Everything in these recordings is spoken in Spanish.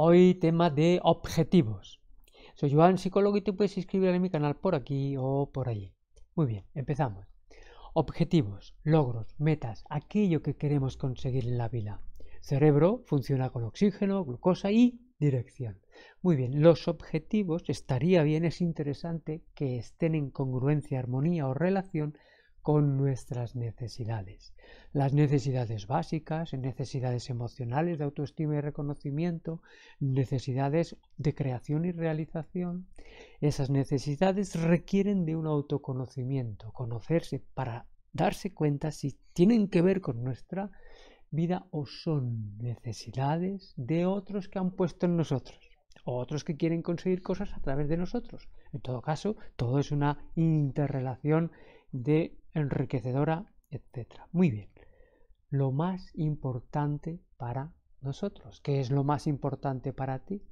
Hoy tema de objetivos. Soy Joan, psicólogo, y te puedes inscribir en mi canal por aquí o por allí. Muy bien, empezamos. Objetivos, logros, metas, aquello que queremos conseguir en la vida. Cerebro funciona con oxígeno, glucosa y dirección. Muy bien, los objetivos estaría bien, es interesante que estén en congruencia, armonía o relación con nuestras necesidades. Las necesidades básicas, necesidades emocionales de autoestima y reconocimiento, necesidades de creación y realización. Esas necesidades requieren de un autoconocimiento, conocerse para darse cuenta si tienen que ver con nuestra vida o son necesidades de otros que han puesto en nosotros otros que quieren conseguir cosas a través de nosotros. En todo caso, todo es una interrelación de enriquecedora, etc. Muy bien. Lo más importante para nosotros. ¿Qué es lo más importante para ti?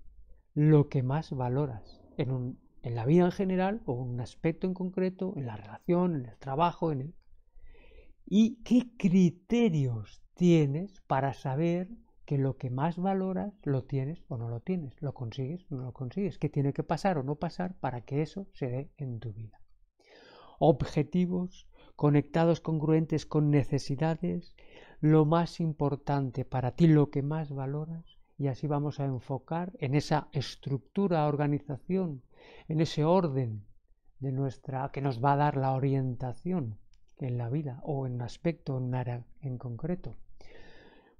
Lo que más valoras en, la vida en general o un aspecto en concreto, en la relación, en el trabajo, en el... ¿Y qué criterios tienes para saber que lo que más valoras lo tienes o no lo tienes, lo consigues o no lo consigues, qué tiene que pasar o no pasar para que eso se dé en tu vida. Objetivos conectados, congruentes con necesidades, lo más importante para ti, lo que más valoras, y así vamos a enfocar en esa estructura, organización, en ese orden de nuestra que nos va a dar la orientación en la vida o en un aspecto, en en concreto.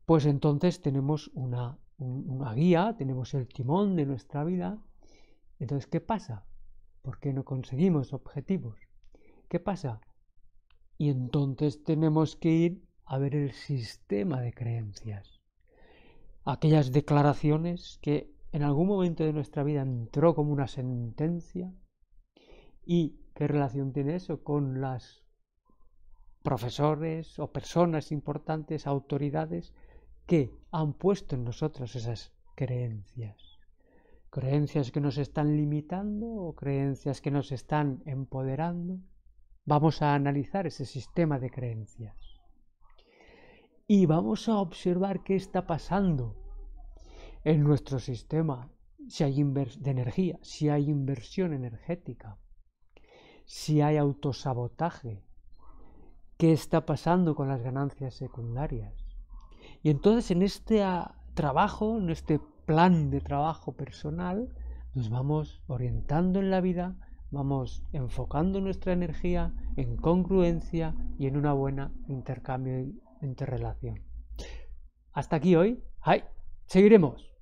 Pues entonces tenemos una, una guía, tenemos el timón de nuestra vida. Entonces, ¿qué pasa? ¿Por qué no conseguimos objetivos? ¿Qué pasa? Y entonces tenemos que ir a ver el sistema de creencias. Aquellas declaraciones que en algún momento de nuestra vida entró como una sentencia. ¿Y qué relación tiene eso con las profesores o personas importantes, autoridades que han puesto en nosotros esas creencias? ¿Creencias que nos están limitando o creencias que nos están empoderando? Vamos a analizar ese sistema de creencias y vamos a observar qué está pasando en nuestro sistema, si hay de energía, si hay inversión energética, si hay autosabotaje, qué está pasando con las ganancias secundarias. Y entonces en este ah, trabajo, en este plan de trabajo personal, nos vamos orientando en la vida vamos enfocando nuestra energía en congruencia y en una buena intercambio y interrelación. Hasta aquí hoy. ¡Ay! Seguiremos.